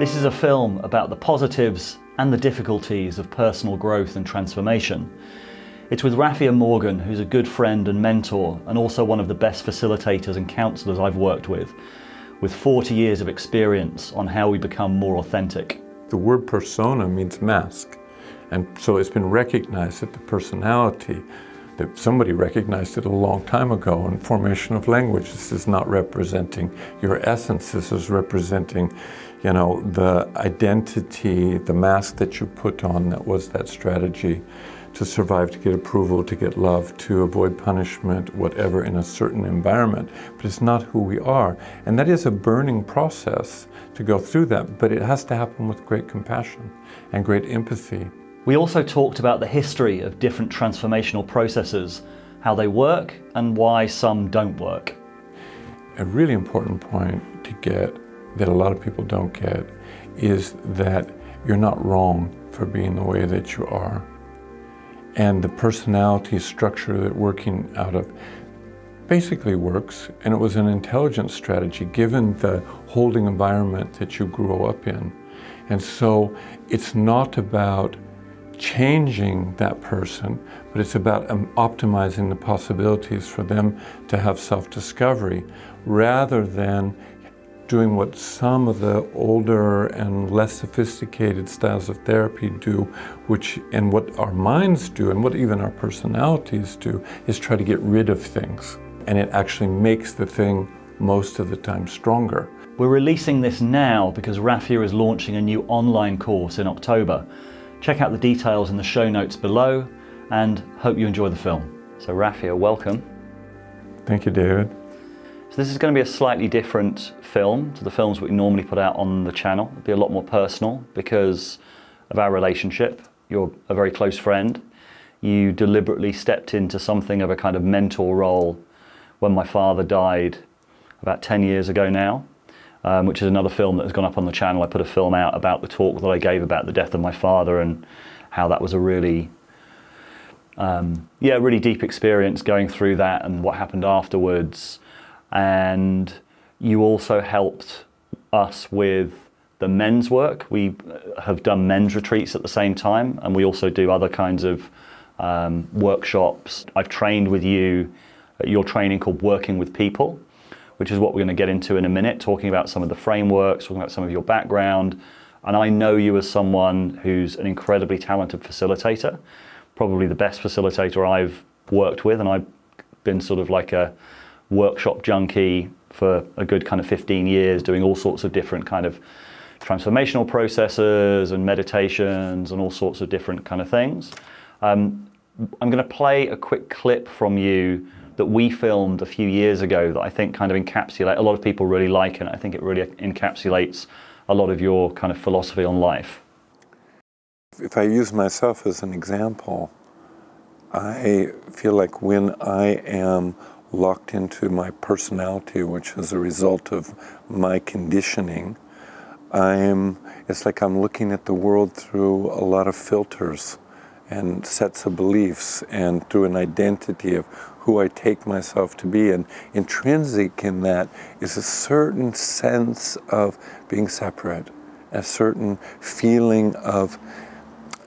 This is a film about the positives and the difficulties of personal growth and transformation. It's with Rafia Morgan, who's a good friend and mentor, and also one of the best facilitators and counsellors I've worked with, with 40 years of experience on how we become more authentic. The word persona means mask, and so it's been recognized that the personality that somebody recognized it a long time ago in formation of language. This is not representing your essence. This is representing, you know, the identity, the mask that you put on that was that strategy to survive, to get approval, to get love, to avoid punishment, whatever, in a certain environment. But it's not who we are. And that is a burning process to go through that, but it has to happen with great compassion and great empathy. We also talked about the history of different transformational processes, how they work, and why some don't work. A really important point to get that a lot of people don't get is that you're not wrong for being the way that you are. And the personality structure that working out of basically works, and it was an intelligent strategy given the holding environment that you grew up in. And so it's not about changing that person, but it's about um, optimizing the possibilities for them to have self discovery rather than doing what some of the older and less sophisticated styles of therapy do, which and what our minds do and what even our personalities do is try to get rid of things. And it actually makes the thing most of the time stronger. We're releasing this now because Rafia is launching a new online course in October. Check out the details in the show notes below and hope you enjoy the film. So Rafia, welcome. Thank you, David. So this is going to be a slightly different film to the films we normally put out on the channel. It'll be a lot more personal because of our relationship. You're a very close friend. You deliberately stepped into something of a kind of mentor role when my father died about 10 years ago now um, which is another film that has gone up on the channel. I put a film out about the talk that I gave about the death of my father and how that was a really, um, yeah, really deep experience going through that and what happened afterwards. And you also helped us with the men's work. We have done men's retreats at the same time, and we also do other kinds of um, workshops. I've trained with you at your training called Working with People, which is what we're going to get into in a minute, talking about some of the frameworks, talking about some of your background. And I know you as someone who's an incredibly talented facilitator, probably the best facilitator I've worked with. And I've been sort of like a workshop junkie for a good kind of 15 years, doing all sorts of different kind of transformational processes and meditations and all sorts of different kind of things. Um, I'm going to play a quick clip from you that we filmed a few years ago that I think kind of encapsulate a lot of people really like and I think it really encapsulates a lot of your kind of philosophy on life. If I use myself as an example, I feel like when I am locked into my personality, which is a result of my conditioning, I'm it's like I'm looking at the world through a lot of filters and sets of beliefs and through an identity of who I take myself to be. And intrinsic in that is a certain sense of being separate, a certain feeling of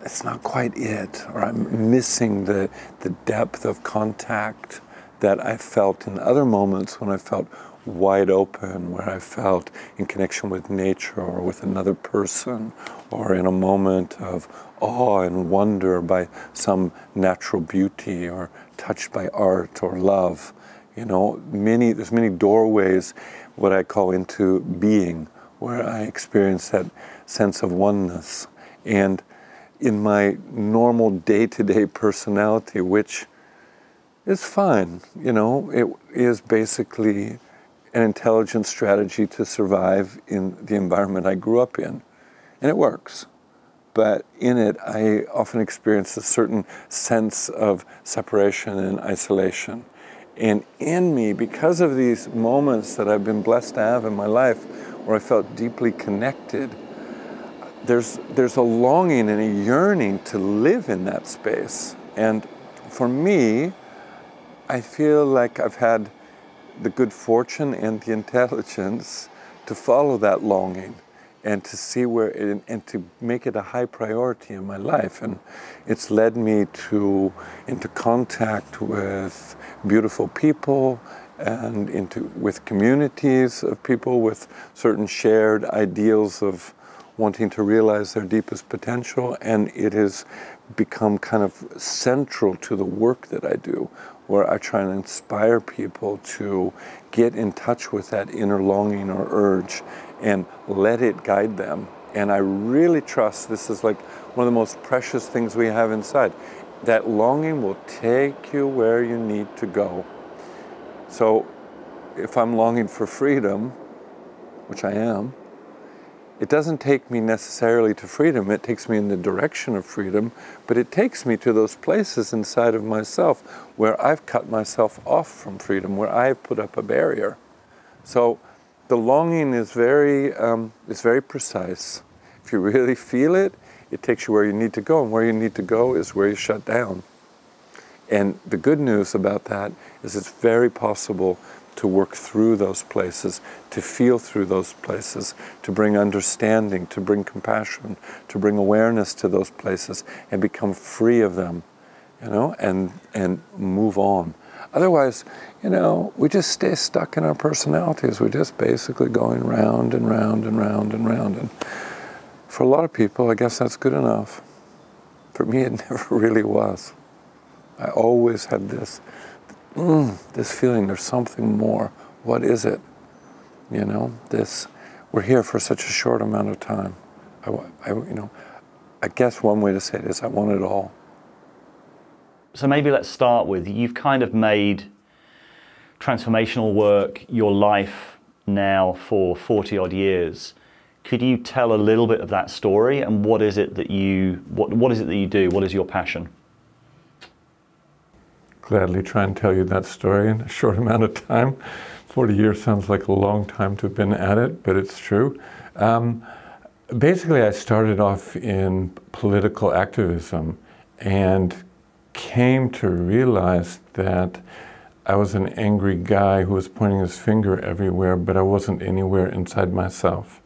it's not quite it, or I'm missing the, the depth of contact that I felt in other moments when I felt wide open, where I felt in connection with nature or with another person, or in a moment of awe and wonder by some natural beauty, or touched by art or love. You know, many there's many doorways, what I call into being, where I experience that sense of oneness. And in my normal day-to-day personality, which is fine, you know, it is basically an intelligent strategy to survive in the environment I grew up in. And it works. But in it, I often experience a certain sense of separation and isolation. And in me, because of these moments that I've been blessed to have in my life where I felt deeply connected, there's, there's a longing and a yearning to live in that space. And for me, I feel like I've had the good fortune and the intelligence to follow that longing and to see where it, and to make it a high priority in my life. And it's led me to into contact with beautiful people and into with communities of people with certain shared ideals of wanting to realize their deepest potential. And it has become kind of central to the work that I do where I try and inspire people to get in touch with that inner longing or urge and let it guide them. And I really trust this is like one of the most precious things we have inside. That longing will take you where you need to go. So if I'm longing for freedom, which I am, it doesn't take me necessarily to freedom. It takes me in the direction of freedom, but it takes me to those places inside of myself where I've cut myself off from freedom, where I've put up a barrier. So the longing is very, um, is very precise. If you really feel it, it takes you where you need to go, and where you need to go is where you shut down. And the good news about that is it's very possible to work through those places, to feel through those places, to bring understanding, to bring compassion, to bring awareness to those places and become free of them, you know, and, and move on. Otherwise, you know, we just stay stuck in our personalities. We're just basically going round and round and round and round. And for a lot of people, I guess that's good enough. For me, it never really was. I always had this mm, this feeling there's something more. What is it? You know, this, we're here for such a short amount of time. I, I, you know, I guess one way to say it is I want it all. So maybe let's start with you've kind of made transformational work your life now for 40 odd years. Could you tell a little bit of that story and what is it that you what what is it that you do? What is your passion? Gladly try and tell you that story in a short amount of time. 40 years sounds like a long time to have been at it, but it's true. Um, basically, I started off in political activism and came to realize that I was an angry guy who was pointing his finger everywhere, but I wasn't anywhere inside myself.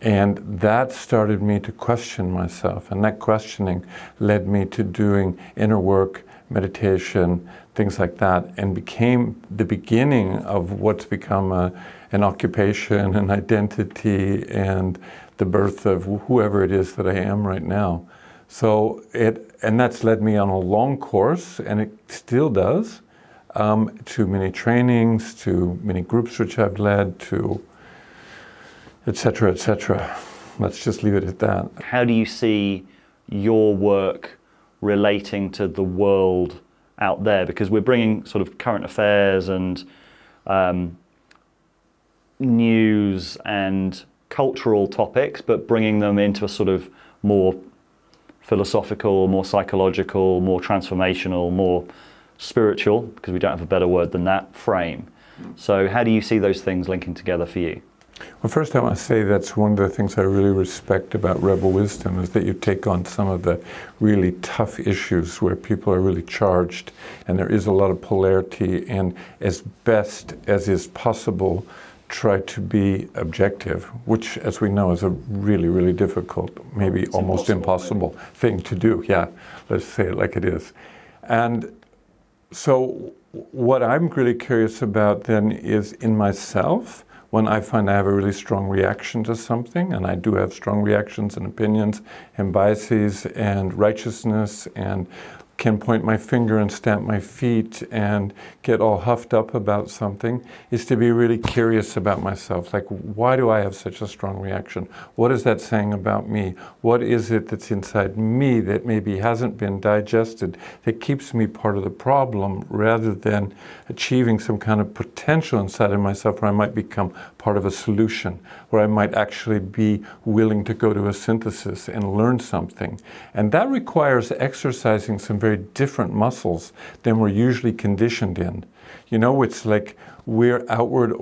And that started me to question myself, and that questioning led me to doing inner work meditation, things like that, and became the beginning of what's become a, an occupation, an identity, and the birth of whoever it is that I am right now. So it, and that's led me on a long course, and it still does, um, to many trainings, to many groups which I've led, to etc., etc. Let's just leave it at that. How do you see your work relating to the world out there because we're bringing sort of current affairs and um, news and cultural topics, but bringing them into a sort of more philosophical, more psychological, more transformational, more spiritual, because we don't have a better word than that, frame. So, how do you see those things linking together for you? Well, first I want to say that's one of the things I really respect about Rebel Wisdom is that you take on some of the really tough issues where people are really charged and there is a lot of polarity and as best as is possible try to be objective, which as we know is a really, really difficult, maybe it's almost impossible, impossible thing to do. Yeah, let's say it like it is. And so what I'm really curious about then is in myself, when I find I have a really strong reaction to something, and I do have strong reactions and opinions and biases and righteousness and can point my finger and stamp my feet and get all huffed up about something is to be really curious about myself. Like, why do I have such a strong reaction? What is that saying about me? What is it that's inside me that maybe hasn't been digested that keeps me part of the problem rather than achieving some kind of potential inside of myself where I might become part of a solution, where I might actually be willing to go to a synthesis and learn something? And that requires exercising some very different muscles than we're usually conditioned in. You know, it's like we're outward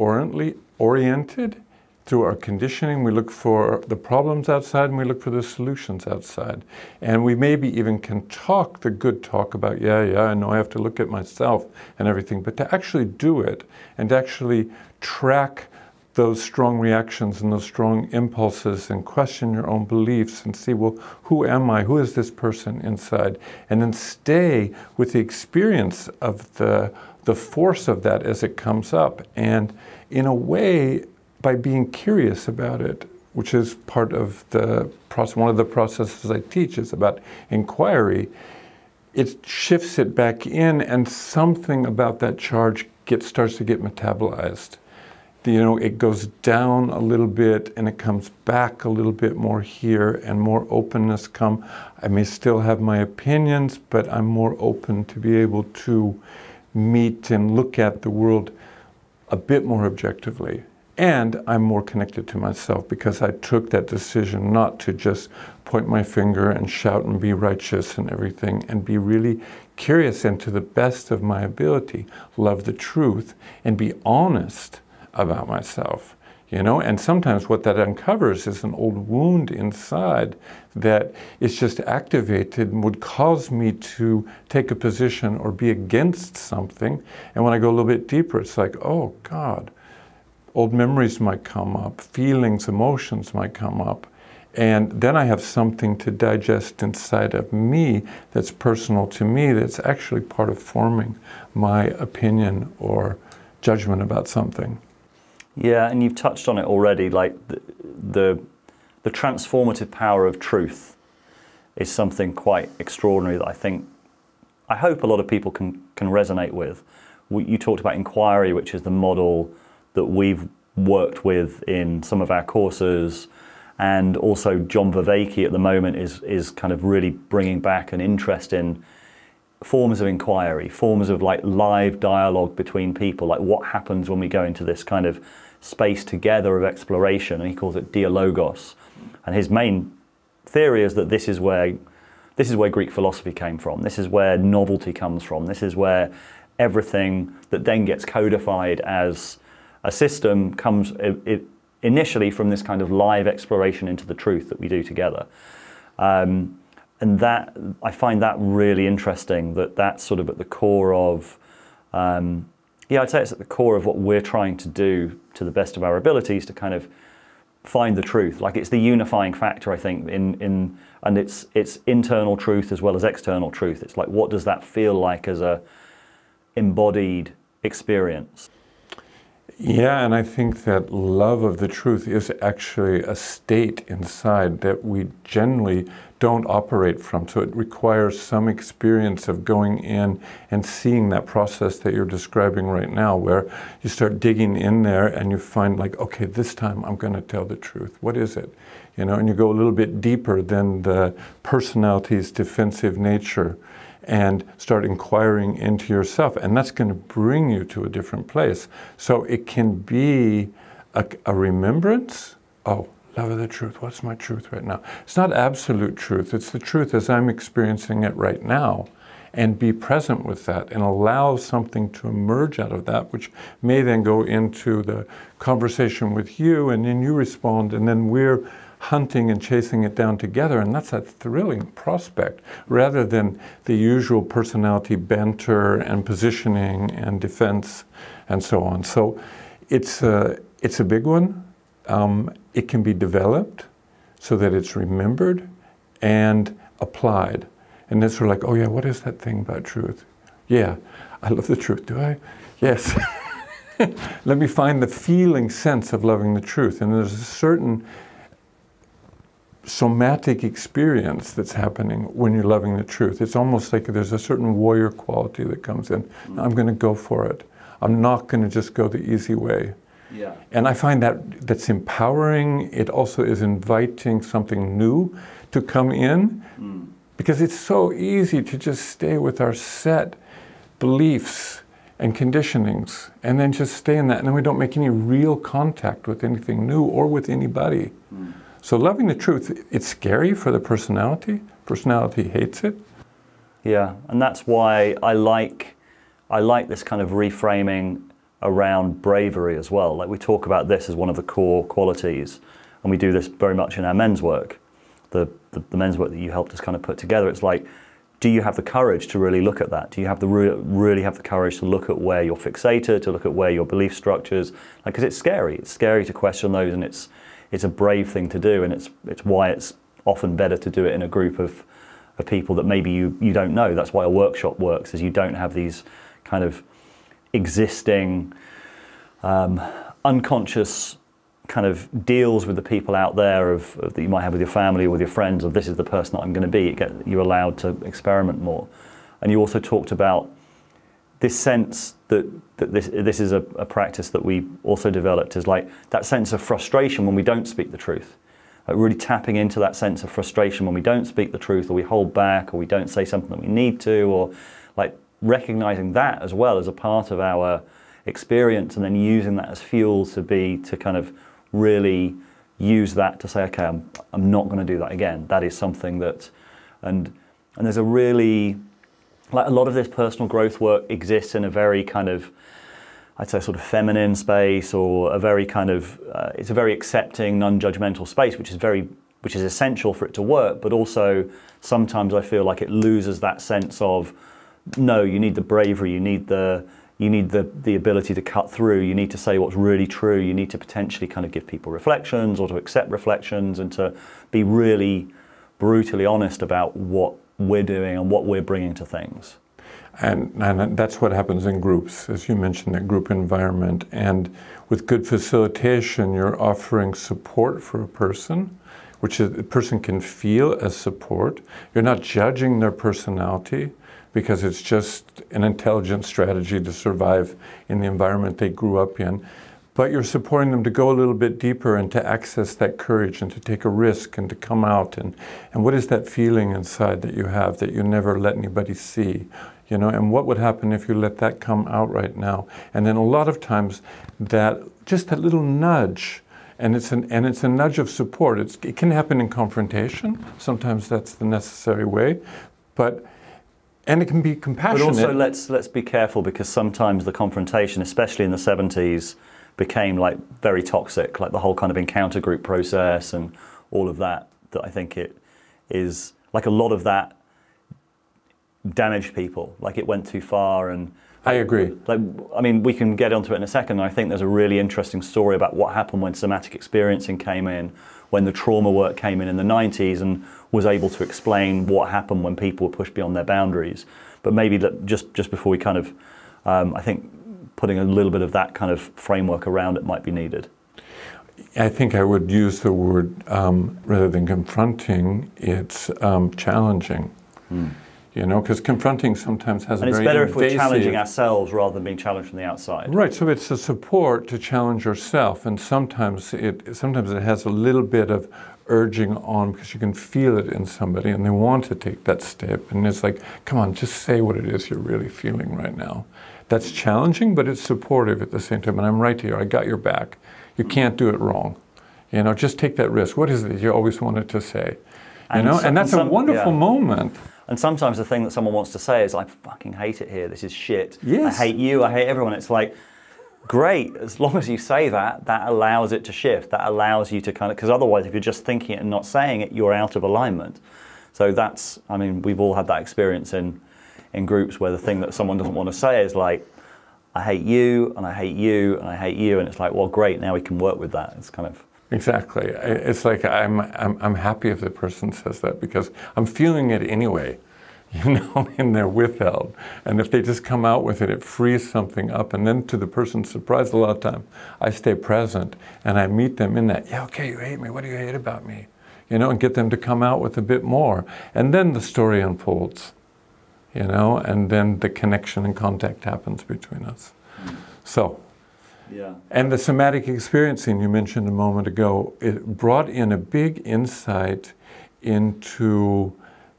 oriented through our conditioning. We look for the problems outside and we look for the solutions outside. And we maybe even can talk the good talk about, yeah, yeah, I know I have to look at myself and everything, but to actually do it and actually track those strong reactions and those strong impulses and question your own beliefs and see, well, who am I? Who is this person inside? And then stay with the experience of the, the force of that as it comes up. And in a way, by being curious about it, which is part of the process, one of the processes I teach is about inquiry, it shifts it back in and something about that charge gets, starts to get metabolized you know, it goes down a little bit and it comes back a little bit more here and more openness come. I may still have my opinions, but I'm more open to be able to meet and look at the world a bit more objectively. And I'm more connected to myself because I took that decision not to just point my finger and shout and be righteous and everything and be really curious and to the best of my ability, love the truth and be honest about myself you know? And sometimes what that uncovers is an old wound inside that is just activated and would cause me to take a position or be against something. And when i go a little bit deeper it's like oh god old memories might come up feelings emotions might come up. And then I have something to digest inside of me that's personal to me that's actually part of forming my opinion or judgment about something. Yeah, and you've touched on it already. Like the, the, the transformative power of truth is something quite extraordinary that I think, I hope a lot of people can can resonate with. We, you talked about inquiry, which is the model that we've worked with in some of our courses, and also John Vervaeke at the moment is is kind of really bringing back an interest in forms of inquiry, forms of like live dialogue between people, like what happens when we go into this kind of space together of exploration, and he calls it dialogos. And his main theory is that this is where this is where Greek philosophy came from. This is where novelty comes from. This is where everything that then gets codified as a system comes initially from this kind of live exploration into the truth that we do together. Um, and that I find that really interesting. That that's sort of at the core of, um, yeah, I'd say it's at the core of what we're trying to do to the best of our abilities to kind of find the truth. Like it's the unifying factor, I think, in in and it's it's internal truth as well as external truth. It's like what does that feel like as a embodied experience? Yeah, and I think that love of the truth is actually a state inside that we generally don't operate from. So it requires some experience of going in and seeing that process that you're describing right now, where you start digging in there and you find, like, okay, this time I'm going to tell the truth. What is it? You know, and you go a little bit deeper than the personality's defensive nature and start inquiring into yourself. And that's going to bring you to a different place. So it can be a, a, remembrance. Oh, love of the truth. What's my truth right now? It's not absolute truth, it's the truth as I'm experiencing it right now. And be present with that and allow something to emerge out of that, which may then go into the conversation with you, and then you respond, and then we're hunting and chasing it down together, and that's a thrilling prospect rather than the usual personality banter and positioning and defense and so on. So it's a, it's a big one. Um, it can be developed so that it's remembered and applied. And it's sort of like, oh yeah, what is that thing about truth? Yeah, I love the truth. Do I? Yes. Let me find the feeling sense of loving the truth. And there's a certain somatic experience that's happening when you're loving the truth. It's almost like there's a certain warrior quality that comes in. I'm going to go for it. I'm not going to just go the easy way. Yeah. And I find that that's empowering. It also is inviting something new to come in mm. because it's so easy to just stay with our set beliefs and conditionings and then just stay in that and then we don't make any real contact with anything new or with anybody. Mm. So loving the truth, it's scary for the personality. Personality hates it. Yeah, and that's why I like I like this kind of reframing around bravery as well. Like we talk about this as one of the core qualities, and we do this very much in our men's work. The, the, the men's work that you helped us kind of put together. It's like do you have the courage to really look at that? Do you have the re- really have the courage to look at where you're fixated, to look at where your belief structures? Like, Because it's scary. It's scary to question those, and it's it's a brave thing to do, and it's it's why it's often better to do it in a group of of people that maybe you you don't know. That's why a workshop works, is you don't have these kind of existing um, unconscious kind of deals with the people out there of, of, that you might have with your family or with your friends of this is the person that I'm going to be. Get, you're allowed to experiment more. And you also talked about this sense that, that this, this is a, a practice that we also developed is like that sense of frustration when we don't speak the truth. Like really tapping into that sense of frustration when we don't speak the truth or we hold back or we don't say something that we need to or like recognizing that as well as a part of our experience and then using that as fuel to be to kind of really use that to say, okay, I'm, I'm not going to do that again. That is something that, and and there's a really, like a lot of this personal growth work exists in a very kind of, I'd say sort of feminine space or a very kind of, uh, it's a very accepting, non-judgmental space, which is very, which is essential for it to work, but also sometimes I feel like it loses that sense of, no, you need the bravery, you need the, you need the, the ability to cut through. You need to say what's really true. You need to potentially kind of give people reflections or to accept reflections and to be really brutally honest about what we're doing and what we're bringing to things. And, and that's what happens in groups, as you mentioned, that group environment. And with good facilitation, you're offering support for a person, which a person can feel as support. You're not judging their personality because it's just an intelligent strategy to survive in the environment they grew up in. But you're supporting them to go a little bit deeper and to access that courage and to take a risk and to come out. And, and what is that feeling inside that you have that you never let anybody see? You know, and what would happen if you let that come out right now? And then a lot of times that just that little nudge and it's an and it's a nudge of support. It's, it can happen in confrontation. Sometimes that's the necessary way, but and it can be compassionate. But also, let's let's be careful because sometimes the confrontation, especially in the seventies, became like very toxic. Like the whole kind of encounter group process and all of that. That I think it is like a lot of that damaged people. Like it went too far and. I agree. Like, I mean, we can get onto it in a second. I think there's a really interesting story about what happened when somatic experiencing came in, when the trauma work came in in the 90s, and was able to explain what happened when people were pushed beyond their boundaries. But maybe just just before we kind of, um, I think putting a little bit of that kind of framework around it might be needed. I think I would use the word um, rather than confronting. It's um, challenging. Hmm. You know, because confronting sometimes has and a very And it's better if we're challenging ourselves rather than being challenged from the outside. Right. So it's a support to challenge yourself, and sometimes it sometimes it has a little bit of urging on because you can feel it in somebody and they want to take that step. And it's like, come on, just say what it is you're really feeling right now. That's challenging, but it's supportive at the same time. And I'm right here, I got your back. You can't do it wrong. You know, just take that risk. What is it you always wanted to say? You and know, so, and that's and some, a wonderful yeah. moment. And sometimes the thing that someone wants to say is, I fucking hate it here. This is shit. Yes. I hate you. I hate everyone. It's like, great as long as you say that that allows it to shift that allows you to kind of because otherwise if you're just thinking it and not saying it you're out of alignment so that's i mean we've all had that experience in in groups where the thing that someone doesn't want to say is like i hate you and i hate you and i hate you and it's like well great now we can work with that it's kind of exactly it's like i'm i'm, I'm happy if the person says that because i'm feeling it anyway you know, and they're withheld. And if they just come out with it, it frees something up. And then to the person's surprise, a lot of time, I stay present and I meet them in that, yeah, okay, you hate me. What do you hate about me? You know, and get them to come out with a bit more. And then the story unfolds, you know, and then the connection and contact happens between us. So, And the somatic experiencing you mentioned a moment ago, it brought in a big insight into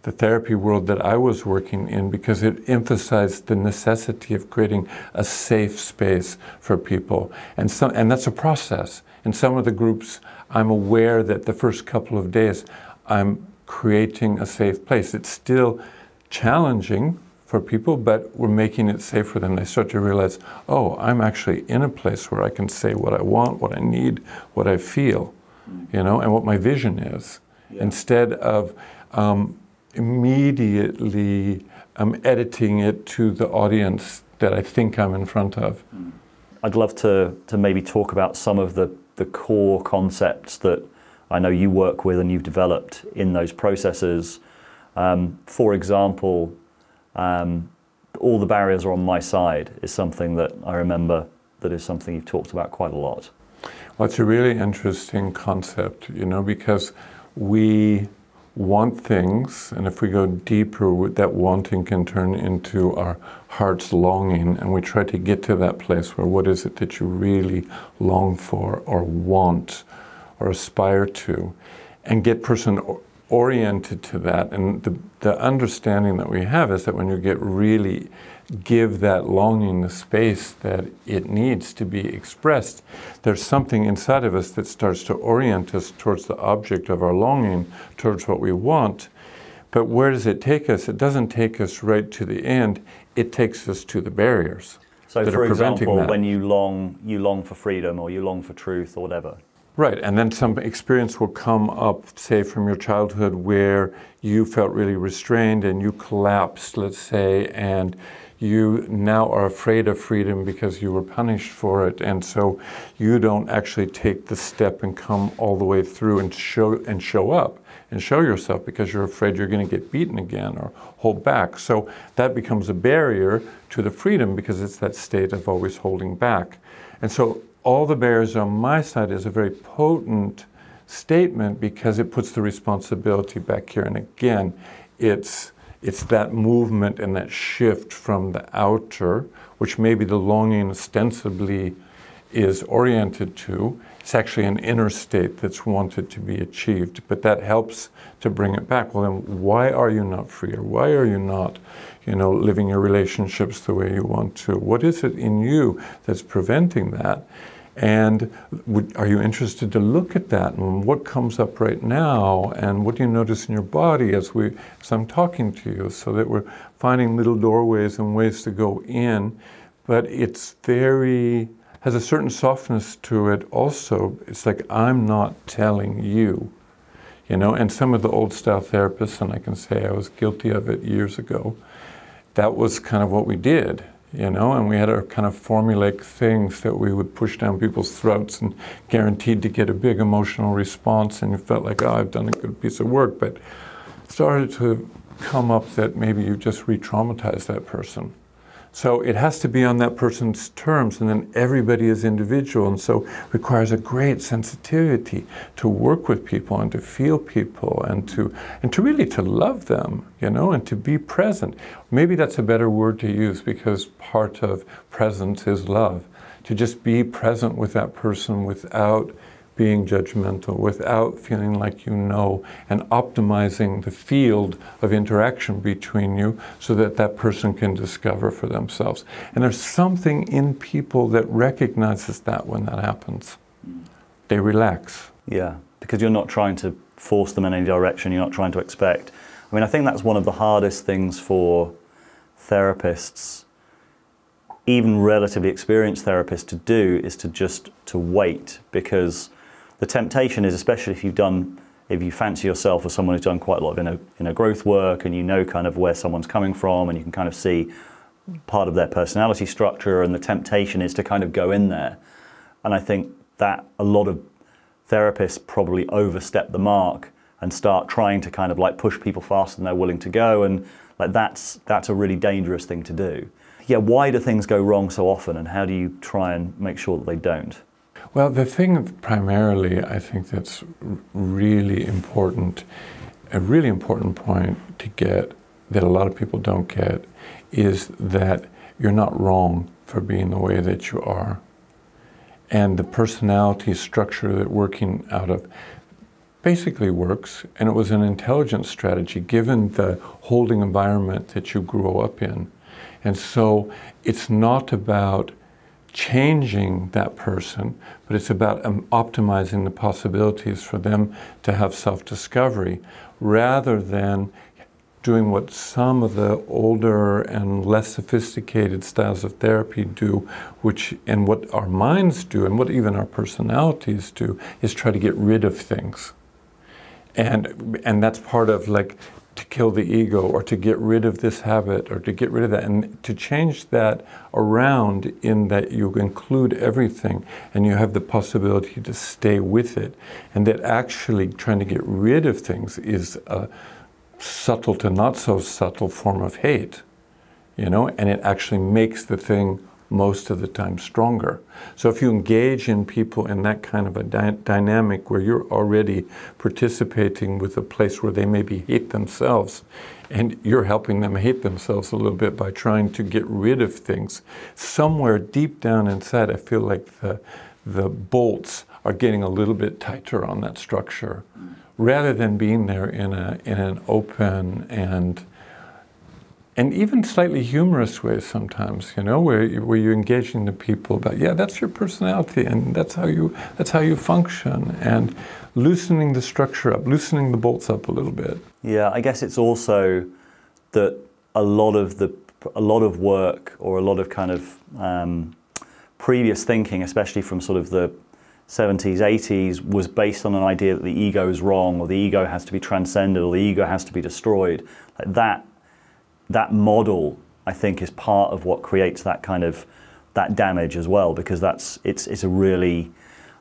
the therapy world that I was working in because it emphasized the necessity of creating a safe space for people. And, some, and that's a process. In some of the groups, I'm aware that the first couple of days, I'm creating a safe place. It's still challenging for people, but we're making it safe for them. They start to realize, oh, I'm actually in a place where I can say what I want, what I need, what I feel, you know, and what my vision is, yeah. instead of um, immediately um, editing it to the audience that I think I'm in front of. I'd love to, to maybe talk about some of the, the core concepts that I know you work with and you've developed in those processes. Um, for example, um, all the barriers are on my side is something that I remember that is something you've talked about quite a lot. Well, it's a really interesting concept, you know, because we want things, and if we go deeper, that wanting can turn into our heart's longing, and we try to get to that place where what is it that you really long for, or want, or aspire to, and get person oriented to that. And the, the understanding that we have is that when you get really give that longing the space that it needs to be expressed, there's something inside of us that starts to orient us towards the object of our longing, towards what we want. But where does it take us? It doesn't take us right to the end, it takes us to the barriers. So, for example, that. when you long, you long for freedom or you long for truth or whatever. Right, and then some experience will come up, say, from your childhood where you felt really restrained and you collapsed, let's say, and you now are afraid of freedom because you were punished for it, and so you don't actually take the step and come all the way through and show and show up and show yourself because you're afraid you're going to get beaten again or hold back. So that becomes a barrier to the freedom because it's that state of always holding back. And so all the barriers on my side is a very potent statement because it puts the responsibility back here. And again, it's it's that movement and that shift from the outer, which maybe the longing ostensibly is oriented to. It's actually an inner state that's wanted to be achieved, but that helps to bring it back. Well, then, why are you not free, or why are you not, you know, living your relationships the way you want to? What is it in you that's preventing that? And would, are you interested to look at that and what comes up right now? And what do you notice in your body as we as I'm talking to you? So that we're finding little doorways and ways to go in. But it's very has a certain softness to it also. It's like I'm not telling you you know? And some of the old style therapists and I can say I was guilty of it years ago that was kind of what we did you know, and we had our kind of formulaic things that we would push down people's throats and guaranteed to get a big emotional response, and you felt like, oh, I've done a good piece of work, but started to come up that maybe you just re-traumatized that person. So it has to be on that person's terms, and then everybody is individual, and so requires a great sensitivity to work with people and to feel people and to and to really to love them, you know, and to be present. Maybe that's a better word to use because part of presence is love. To just be present with that person without being judgmental, without feeling like you know, and optimizing the field of interaction between you so that that person can discover for themselves. And there's something in people that recognizes that when that happens. They relax. Yeah, because you're not trying to force them in any direction, you're not trying to expect. I mean, I think that's one of the hardest things for therapists even relatively experienced therapists to do is to just to wait because the temptation is, especially if you've done, if you fancy yourself as someone who's done quite a lot of inner, inner growth work and you know kind of where someone's coming from and you can kind of see part of their personality structure and the temptation is to kind of go in there. And I think that a lot of therapists probably overstep the mark and start trying to kind of like push people faster than they're willing to go and like that's that's a really dangerous thing to do. Yeah, why do things go wrong so often and how do you try and make sure that they don't? Well, the thing primarily I think that's really important, a really important point to get that a lot of people don't get is that you're not wrong for being the way that you are. And the personality structure that working out of basically works, and it was an intelligent strategy given the holding environment that you grew up in. And so it's not about changing that person, but it's about um, optimizing the possibilities for them to have self discovery rather than doing what some of the older and less sophisticated styles of therapy do, which and what our minds do and what even our personalities do is try to get rid of things. And and that's part of like kill the ego or to get rid of this habit or to get rid of that and to change that around in that you include everything and you have the possibility to stay with it and that actually trying to get rid of things is a subtle to not so subtle form of hate you know and it actually makes the thing most of the time stronger. So if you engage in people in that kind of a dy dynamic where you're already participating with a place where they maybe hate themselves, and you're helping them hate themselves a little bit by trying to get rid of things, somewhere deep down inside, I feel like the, the bolts are getting a little bit tighter on that structure, rather than being there in, a, in an open and and even slightly humorous ways sometimes, you know, where you, where you're engaging the people about, yeah, that's your personality, and that's how you that's how you function, and loosening the structure up, loosening the bolts up a little bit. Yeah, I guess it's also that a lot of the a lot of work or a lot of kind of um, previous thinking, especially from sort of the 70s, 80s, was based on an idea that the ego is wrong, or the ego has to be transcended, or the ego has to be destroyed. Like that that model, I think, is part of what creates that kind of that damage as well, because that's it's it's a really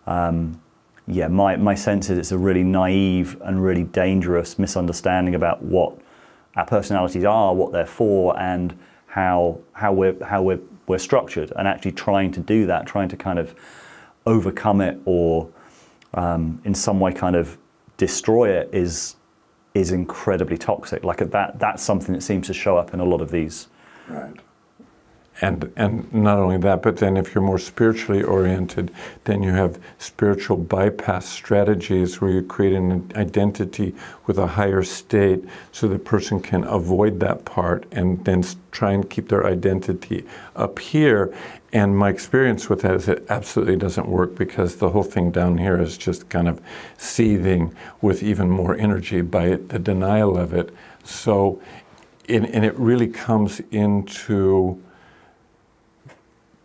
um, yeah, my, my sense is it's a really naive and really dangerous misunderstanding about what our personalities are, what they're for, and how how we're how we're we're structured, and actually trying to do that, trying to kind of overcome it or um, in some way kind of destroy it is is incredibly toxic. Like that, that's something that seems to show up in a lot of these. Right. And, and not only that, but then if you're more spiritually oriented, then you have spiritual bypass strategies where you create an identity with a higher state so the person can avoid that part and then try and keep their identity up here. And my experience with that is it absolutely doesn't work because the whole thing down here is just kind of seething with even more energy by the denial of it. So, and it really comes into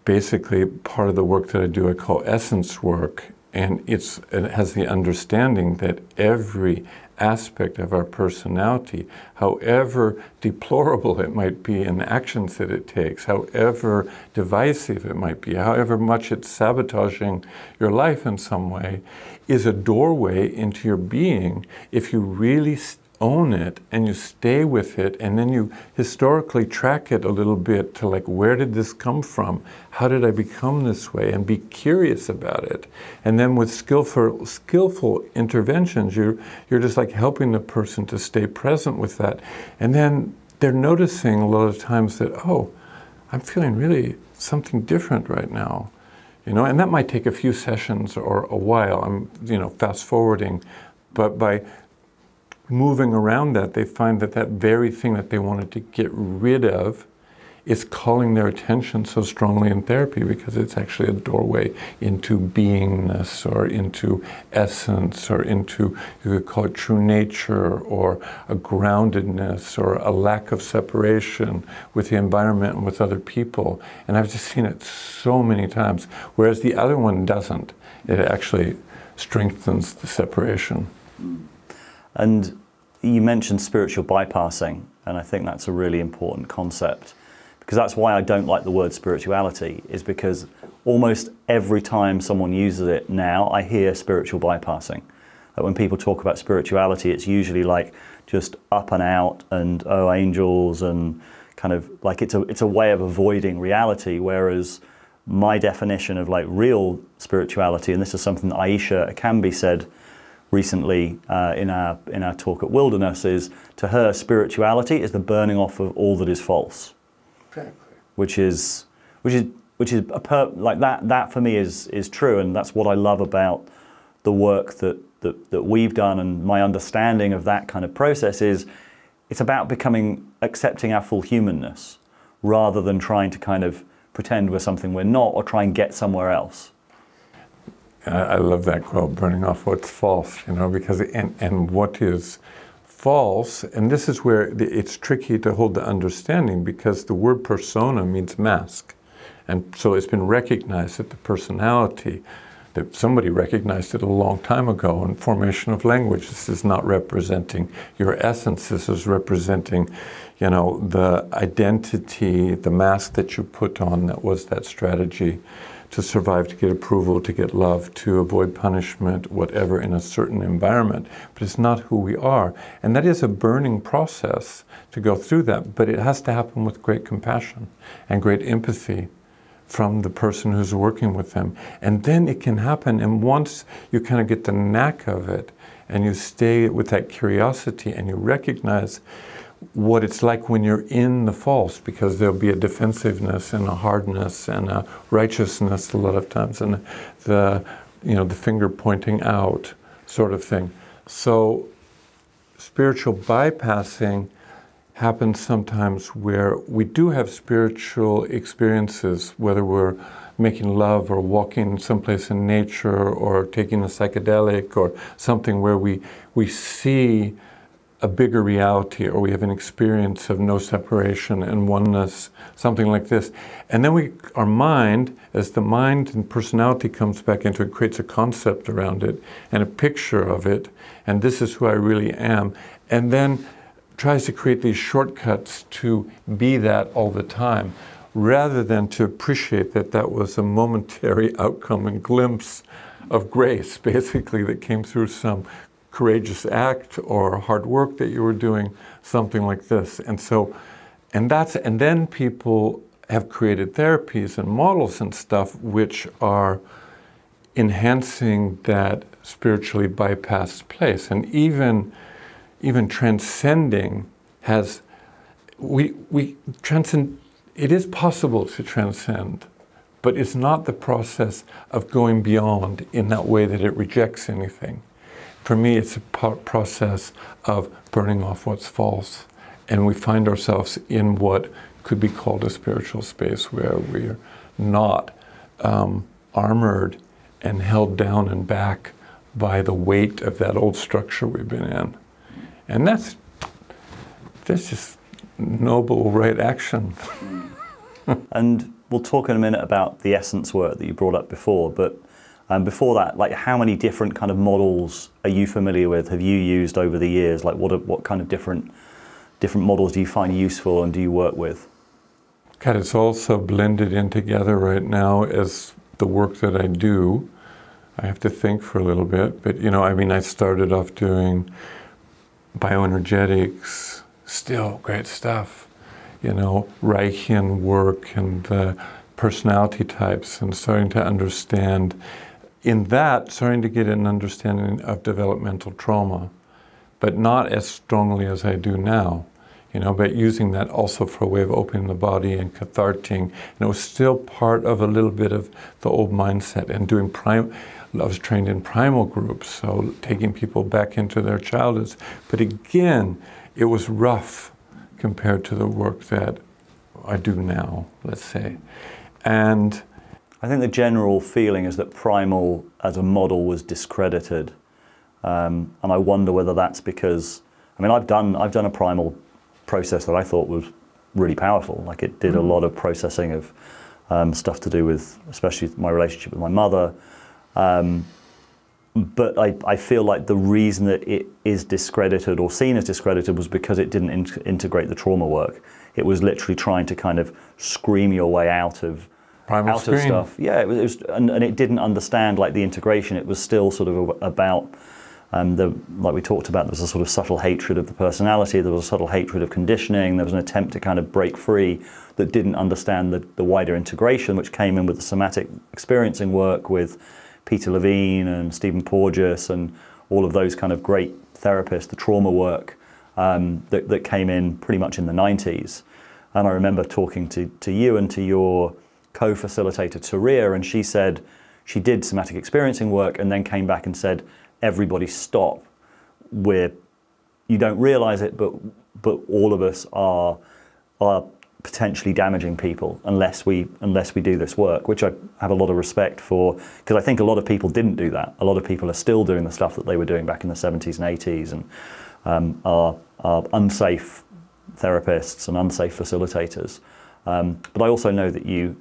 basically part of the work that I do I call essence work, and it's, it has the understanding that every aspect of our personality, however deplorable it might be in the actions that it takes, however divisive it might be, however much it's sabotaging your life in some way, is a doorway into your being if you really own it and you stay with it and then you historically track it a little bit to like where did this come from? How did i become this way? And be curious about it. And then with skillful skillful interventions you're you're just like helping the person to stay present with that. And then they're noticing a lot of times that oh i'm feeling really something different right now you know? And that might take a few sessions or a while. I'm you know fast forwarding. But by moving around that, they find that that very thing that they wanted to get rid of is calling their attention so strongly in therapy because it's actually a doorway into beingness or into essence or into, you could call it true nature or a groundedness or a lack of separation with the environment and with other people. And I've just seen it so many times, whereas the other one doesn't. It actually strengthens the separation. Hmm. And you mentioned spiritual bypassing, and I think that's a really important concept because that's why I don't like the word spirituality, is because almost every time someone uses it now, I hear spiritual bypassing. That when people talk about spirituality, it's usually like just up and out and oh, angels and kind of like it's a, it's a way of avoiding reality, whereas my definition of like real spirituality, and this is something that Aisha Akanbi said recently uh, in our in our talk at Wilderness is to her spirituality is the burning off of all that is false, exactly. which is which is which is a per, like that that for me is is true, and that's what I love about the work that, that that we've done and my understanding of that kind of process is it's about becoming accepting our full humanness rather than trying to kind of pretend we're something we're not or try and get somewhere else. I love that quote, burning off what's false, you know, because, and, and what is false, and this is where it's tricky to hold the understanding because the word persona means mask. And so it's been recognized that the personality, that somebody recognized it a long time ago in formation of language. This is not representing your essence. This is representing, you know, the identity, the mask that you put on that was that strategy to survive, to get approval, to get love, to avoid punishment, whatever, in a certain environment. But it's not who we are. And that is a burning process to go through that. But it has to happen with great compassion and great empathy from the person who's working with them. And then it can happen. And once you kind of get the knack of it and you stay with that curiosity and you recognize what it's like when you're in the false, because there'll be a defensiveness and a hardness and a righteousness a lot of times, and the you know the finger pointing out sort of thing. So spiritual bypassing happens sometimes where we do have spiritual experiences, whether we're making love or walking someplace in nature or taking a psychedelic or something where we, we see a bigger reality or we have an experience of no separation and oneness, something like this. And then we, our mind, as the mind and personality comes back into it, creates a concept around it and a picture of it, and this is who I really am. And then tries to create these shortcuts to be that all the time rather than to appreciate that that was a momentary outcome and glimpse of grace, basically, that came through some courageous act or hard work that you were doing, something like this. And so, and that's, and then people have created therapies and models and stuff which are enhancing that spiritually bypassed place. And even even transcending has we we transcend it is possible to transcend but it's not the process of going beyond in that way that it rejects anything for me it's a process of burning off what's false and we find ourselves in what could be called a spiritual space where we're not um, armored and held down and back by the weight of that old structure we've been in and that's that's just noble right action. and we'll talk in a minute about the essence work that you brought up before, but um, before that, like how many different kind of models are you familiar with? Have you used over the years? Like what are, what kind of different different models do you find useful and do you work with? God, it's all so blended in together right now as the work that I do. I have to think for a little bit, but you know, I mean, I started off doing bioenergetics, still great stuff. You know, Reichian work and the personality types, and starting to understand, in that, starting to get an understanding of developmental trauma, but not as strongly as I do now. You know, but using that also for a way of opening the body and catharting. And it was still part of a little bit of the old mindset and doing prime I was trained in primal groups, so taking people back into their childhoods. But again, it was rough compared to the work that I do now, let's say. And I think the general feeling is that primal as a model was discredited. Um, and I wonder whether that's because, I mean, I've done, I've done a primal process that I thought was really powerful. Like it did mm. a lot of processing of um, stuff to do with, especially my relationship with my mother, um, but I, I, feel like the reason that it is discredited or seen as discredited was because it didn't in integrate the trauma work. It was literally trying to kind of scream your way out of Primal out screen. of stuff. Yeah, it was, it was and, and, it didn't understand like the integration. It was still sort of about um, the like we talked about. There was a sort of subtle hatred of the personality. There was a subtle hatred of conditioning. There was an attempt to kind of break free that didn't understand the, the wider integration, which came in with the somatic experiencing work with Peter Levine and Stephen Porges and all of those kind of great therapists, the trauma work um, that, that came in pretty much in the 90s. And I remember talking to, to you and to your co-facilitator, Turiya, and she said she did somatic experiencing work and then came back and said, everybody stop. We're, you don't realize it, but, but all of us are, are potentially damaging people unless we unless we do this work, which I have a lot of respect for because I think a lot of people didn't do that. A lot of people are still doing the stuff that they were doing back in the 70s and 80s and um, are, are unsafe therapists and unsafe facilitators. Um, but I also know that you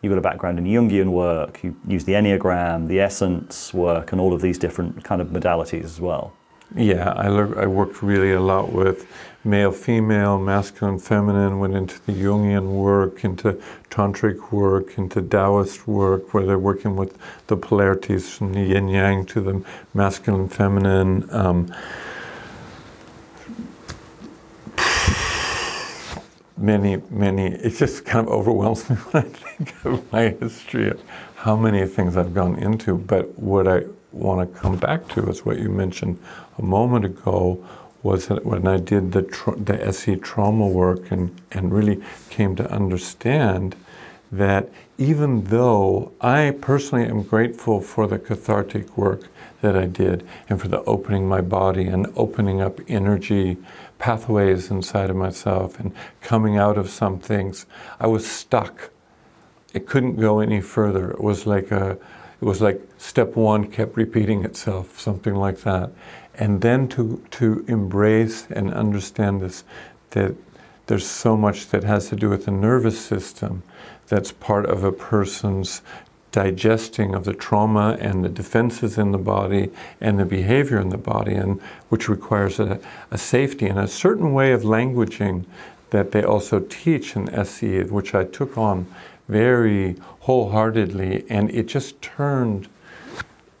you've got a background in Jungian work, you use the Enneagram, the Essence work, and all of these different kind of modalities as well. Yeah, I, I worked really a lot with male, female, masculine, feminine, went into the Jungian work, into tantric work, into Taoist work, where they're working with the polarities from the yin yang to the masculine, feminine. Um, many, many, it just kind of overwhelms me when I think of my history of how many things I've gone into. But what I want to come back to is what you mentioned a moment ago was that when I did the, tra- the SE trauma work and, and really came to understand that even though I personally am grateful for the cathartic work that I did and for the opening my body and opening up energy pathways inside of myself and coming out of some things, I was stuck. It couldn't go any further. It was like a, it was like step one kept repeating itself, something like that. And then to, to embrace and understand this, that there's so much that has to do with the nervous system that's part of a person's digesting of the trauma and the defenses in the body and the behavior in the body, and which requires a, a safety and a certain way of languaging that they also teach in SE, which I took on very wholeheartedly, and it just turned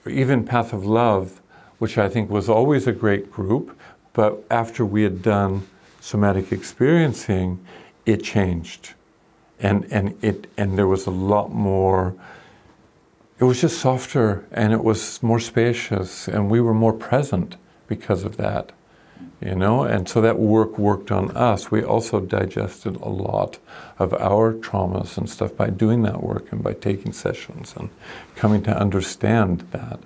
even Path of Love, which I think was always a great group, but after we had done somatic experiencing, it changed. And, and, it, and there was a lot more it was just softer and it was more spacious and we were more present because of that you know? And so that work worked on us. We also digested a lot of our traumas and stuff by doing that work and by taking sessions and coming to understand that.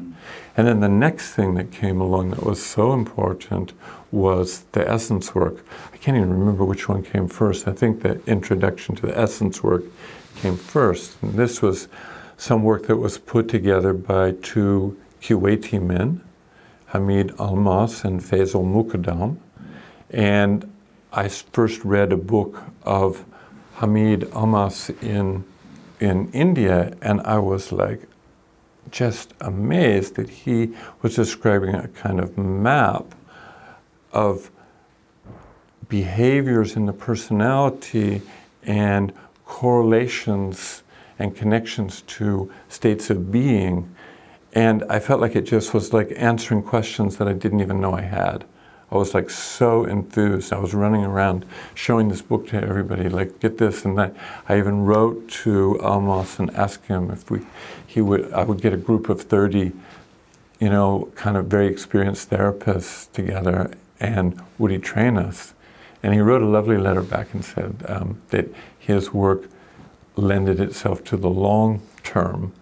And then the next thing that came along that was so important was the essence work. I can't even remember which one came first. I think the introduction to the essence work came first. And this was some work that was put together by two Kuwaiti men, Hameed Almaas and Faisal Muqaddam. And I first read a book of Hameed Almaas in, in India, and I was like just amazed that he was describing a kind of map of behaviors in the personality and correlations and connections to states of being. And I felt like it just was like answering questions that I didn't even know I had. I was like so enthused. I was running around showing this book to everybody, like get this and that. I even wrote to Almaas and asked him if we, he would, I would get a group of 30, you know, kind of very experienced therapists together and would he train us? And he wrote a lovely letter back and said um, that his work lended itself to the long term.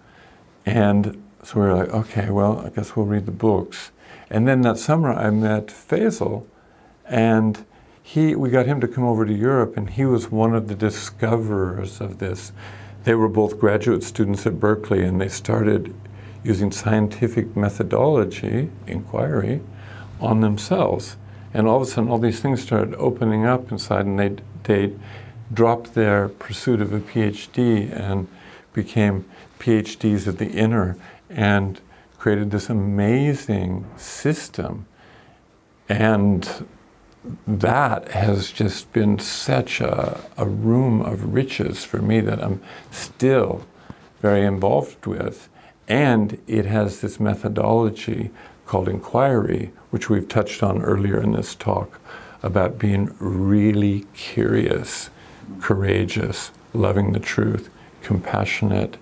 And so we were like, okay, well, I guess we'll read the books. And then that summer I met Faisal, and he, we got him to come over to Europe, and he was one of the discoverers of this. They were both graduate students at Berkeley, and they started using scientific methodology, inquiry, on themselves. And all of a sudden, all these things started opening up inside, and they, they dropped their pursuit of a PhD and became PhDs of the inner and created this amazing system. And that has just been such a, a room of riches for me that I'm still very involved with. And it has this methodology called inquiry, which we've touched on earlier in this talk, about being really curious courageous, loving the truth, compassionate,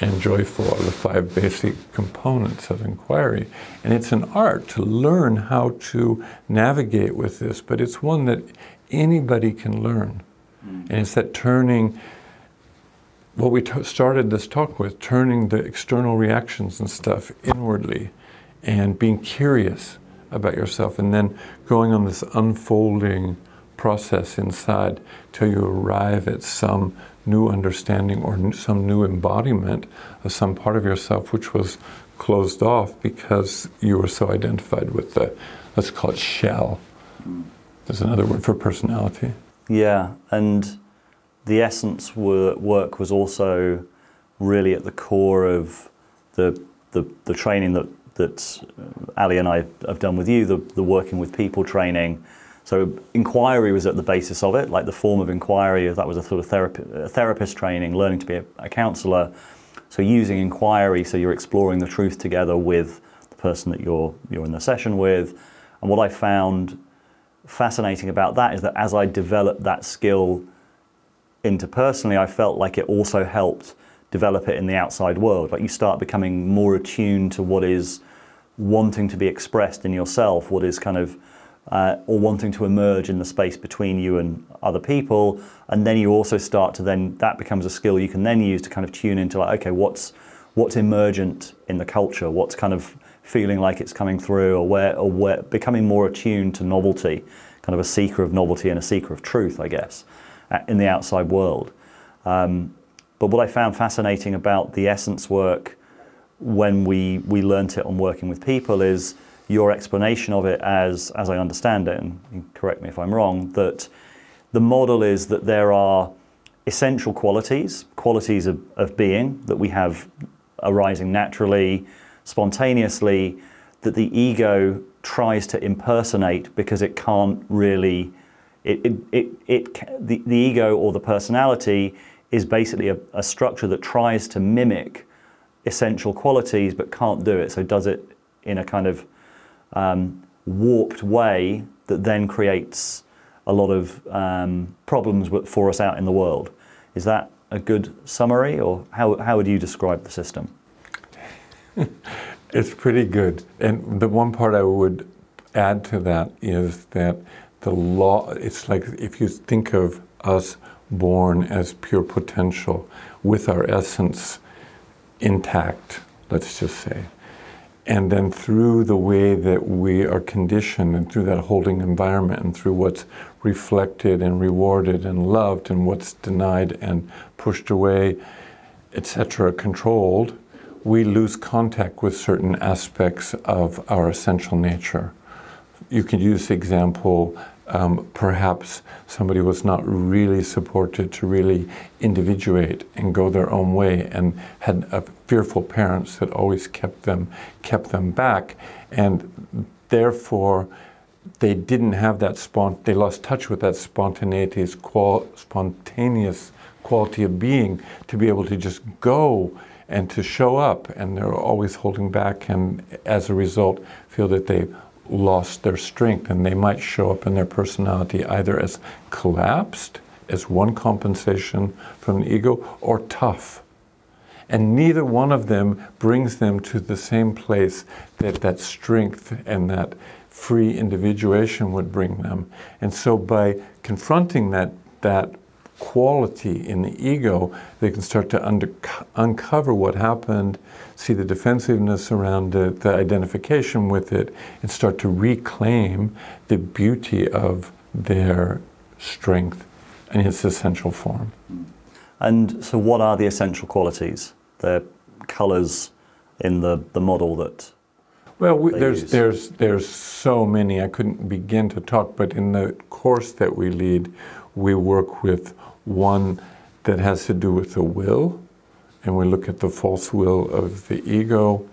and joyful are the five basic components of inquiry. And it's an art to learn how to navigate with this, but it's one that anybody can learn. Mm. And it's that turning, what we t- started this talk with, turning the external reactions and stuff inwardly and being curious about yourself and then going on this unfolding process inside till you arrive at some new understanding or some new embodiment of some part of yourself which was closed off because you were so identified with the, let's call it shell. There's another word for personality. Yeah, and the essence work was also really at the core of the the, the training that that Ali and I have done with you, the, the working with people training. So inquiry was at the basis of it, like the form of inquiry. That was a sort of therapist training, learning to be a, a counsellor. So using inquiry, so you're exploring the truth together with the person that you're you're in the session with. And what I found fascinating about that is that as I developed that skill interpersonally, I felt like it also helped develop it in the outside world. Like you start becoming more attuned to what is wanting to be expressed in yourself, what is kind of, uh, or wanting to emerge in the space between you and other people. And then you also start to then, that becomes a skill you can then use to kind of tune into like, okay, what's, what's emergent in the culture? What's kind of feeling like it's coming through or where, or where, becoming more attuned to novelty, kind of a seeker of novelty and a seeker of truth, I guess, in the outside world. Um, but what I found fascinating about the essence work when we, we learnt it on working with people is your explanation of it as, as I understand it, and correct me if I'm wrong, that the model is that there are essential qualities, qualities of, of being that we have arising naturally, spontaneously, that the ego tries to impersonate because it can't really, it, it, it, it the, the ego or the personality is basically a, a structure that tries to mimic essential qualities but can't do it. So does it in a kind of um, warped way that then creates a lot of um, problems for us out in the world. Is that a good summary, or how, how would you describe the system? it's pretty good. And the one part I would add to that is that the law, it's like if you think of us born as pure potential with our essence intact, let's just say. And then through the way that we are conditioned and through that holding environment and through what's reflected and rewarded and loved and what's denied and pushed away, etc., controlled, we lose contact with certain aspects of our essential nature. You could use the example um, perhaps somebody was not really supported to really individuate and go their own way and had fearful parents that always kept them kept them back. And therefore they didn't have that spont they lost touch with that spontaneity qual- spontaneous quality of being to be able to just go and to show up. And they're always holding back and as a result feel that they lost their strength and they might show up in their personality either as collapsed, as one compensation from the ego, or tough. And neither one of them brings them to the same place that that strength and that free individuation would bring them. And so by confronting that, that quality in the ego, they can start to under, uncover what happened, see the defensiveness around it, the identification with it, and start to reclaim the beauty of their strength in its essential form. And so, what are the essential qualities? The colors in the, the model that well, we, there's use. there's there's so many. I couldn't begin to talk, but in the course that we lead, we work with one that has to do with the will, and we look at the false will of the ego,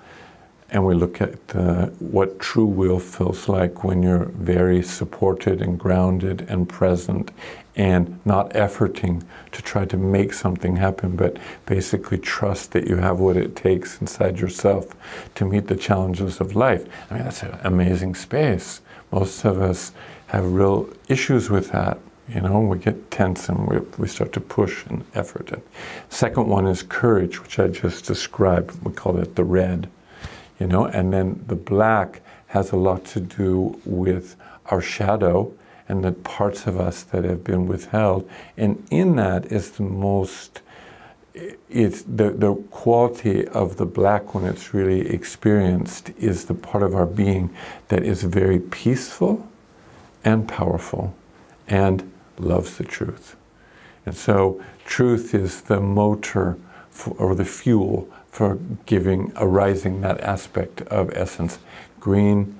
and we look at uh, what true will feels like when you're very supported and grounded and present and not efforting to try to make something happen, but basically trust that you have what it takes inside yourself to meet the challenges of life. I mean, that's an amazing space. Most of us have real issues with that. You know, we get tense and we, we start to push and effort. And second one is courage, which I just described. We call it the red. You know, and then the black has a lot to do with our shadow and the parts of us that have been withheld. And in that is the most, it's the, the quality of the black when it's really experienced is the part of our being that is very peaceful and powerful and loves the truth. And so truth is the motor for, or the fuel for giving, arising that aspect of essence. Green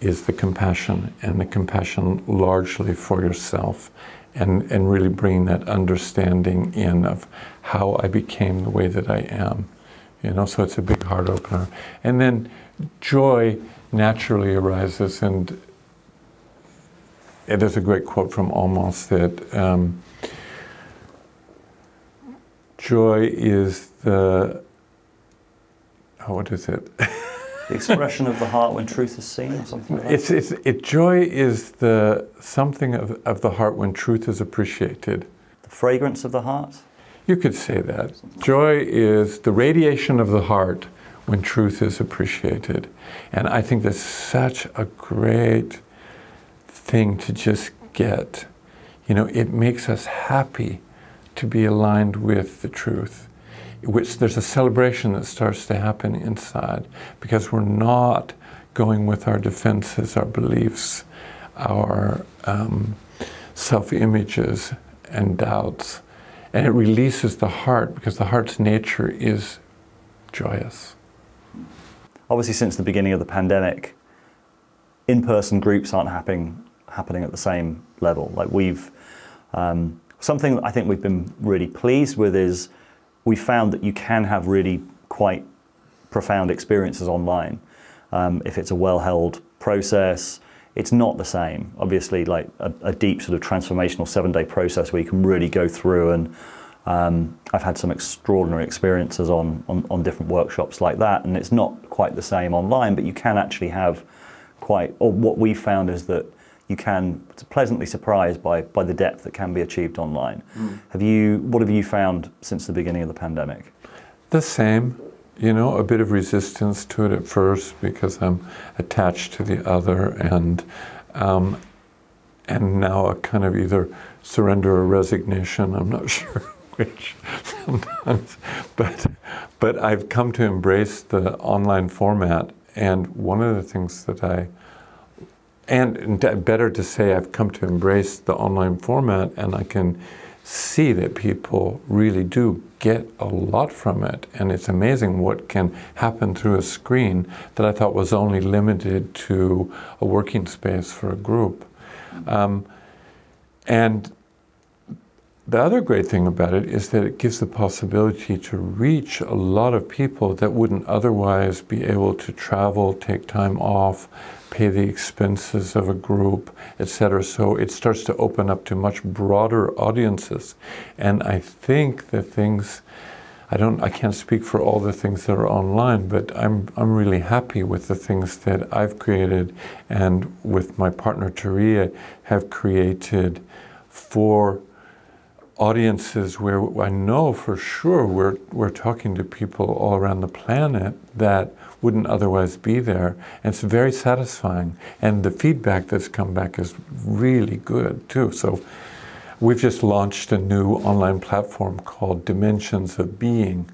is the compassion, and the compassion largely for yourself and, and really bringing that understanding in of how I became the way that I am. You know, so it's a big heart opener. And then joy naturally arises, and there's a great quote from Almaas that um, joy is the, oh, what is it? the expression of the heart when truth is seen, or something like that? It's, it's, it, joy is the something of, of the heart when truth is appreciated. The fragrance of the heart? You could say that. Joy is the radiation of the heart when truth is appreciated. And I think that's such a great thing to just get. You know, it makes us happy to be aligned with the truth which there's a celebration that starts to happen inside because we're not going with our defenses, our beliefs, our um, self images and doubts. And it releases the heart because the heart's nature is joyous. Obviously, since the beginning of the pandemic, in person groups aren't happening, happening at the same level. Like we've, um, something I think we've been really pleased with is we found that you can have really quite profound experiences online. Um, if it's a well-held process, it's not the same. Obviously, like a, a deep sort of transformational seven-day process where you can really go through and um, I've had some extraordinary experiences on, on, on, different workshops like that, and it's not quite the same online, but you can actually have quite, or what we found is that you can pleasantly surprised by, by the depth that can be achieved online. Mm. Have you, what have you found since the beginning of the pandemic? The same, you know, a bit of resistance to it at first because I'm attached to the other, and um, and now a kind of either surrender or resignation. I'm not sure which sometimes, but but I've come to embrace the online format, and one of the things that I and better to say I've come to embrace the online format and I can see that people really do get a lot from it. And it's amazing what can happen through a screen that I thought was only limited to a working space for a group. Um, and the other great thing about it is that it gives the possibility to reach a lot of people that wouldn't otherwise be able to travel, take time off, pay the expenses of a group, etc. So it starts to open up to much broader audiences. And I think the things I don't I can't speak for all the things that are online, but I'm I'm really happy with the things that I've created and with my partner Turiya have created for audiences where I know for sure we're we're talking to people all around the planet that wouldn't otherwise be there. And it's very satisfying. And the feedback that's come back is really good too. So we've just launched a new online platform called Dimensions of Being,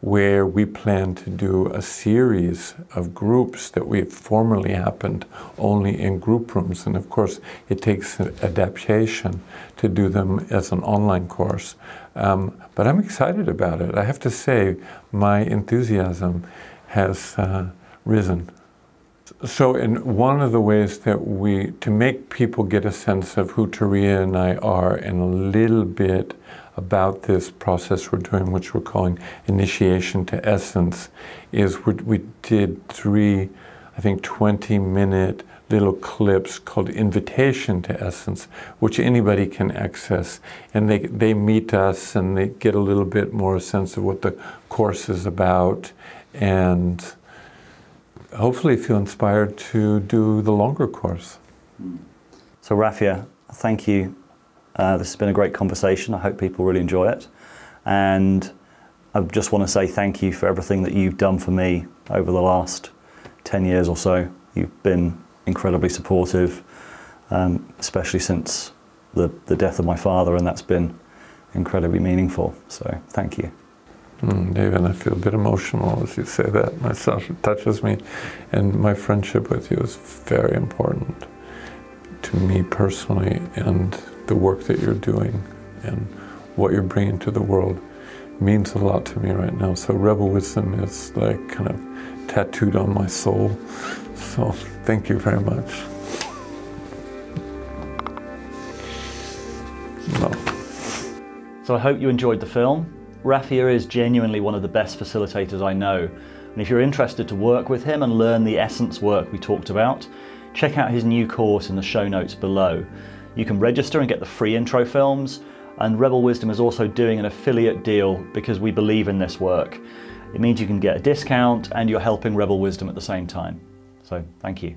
where we plan to do a series of groups that we formerly happened only in group rooms. And of course, it takes adaptation to do them as an online course. Um, but I'm excited about it. I have to say, my enthusiasm has uh, risen. So, in one of the ways that we, to make people get a sense of who Turiya and I are and a little bit about this process we're doing, which we're calling Initiation to Essence, is we, we did three, I think, 20 minute little clips called Invitation to Essence, which anybody can access. And they, they meet us and they get a little bit more sense of what the course is about and hopefully feel inspired to do the longer course. So, Rafia, thank you. Uh, this has been a great conversation. I hope people really enjoy it. And I just want to say thank you for everything that you've done for me over the last 10 years or so. You've been incredibly supportive, um, especially since the, the death of my father, and that's been incredibly meaningful. So, thank you. Mm, David, I feel a bit emotional as you say that myself. It touches me. And my friendship with you is very important to me personally, and the work that you're doing and what you're bringing to the world means a lot to me right now. So, Rebel Wisdom is like kind of tattooed on my soul. So, thank you very much. So I hope you enjoyed the film. Rafia is genuinely one of the best facilitators I know. And if you're interested to work with him and learn the essence work we talked about, check out his new course in the show notes below. You can register and get the free intro films, and Rebel Wisdom is also doing an affiliate deal because we believe in this work. It means you can get a discount and you're helping Rebel Wisdom at the same time. So thank you.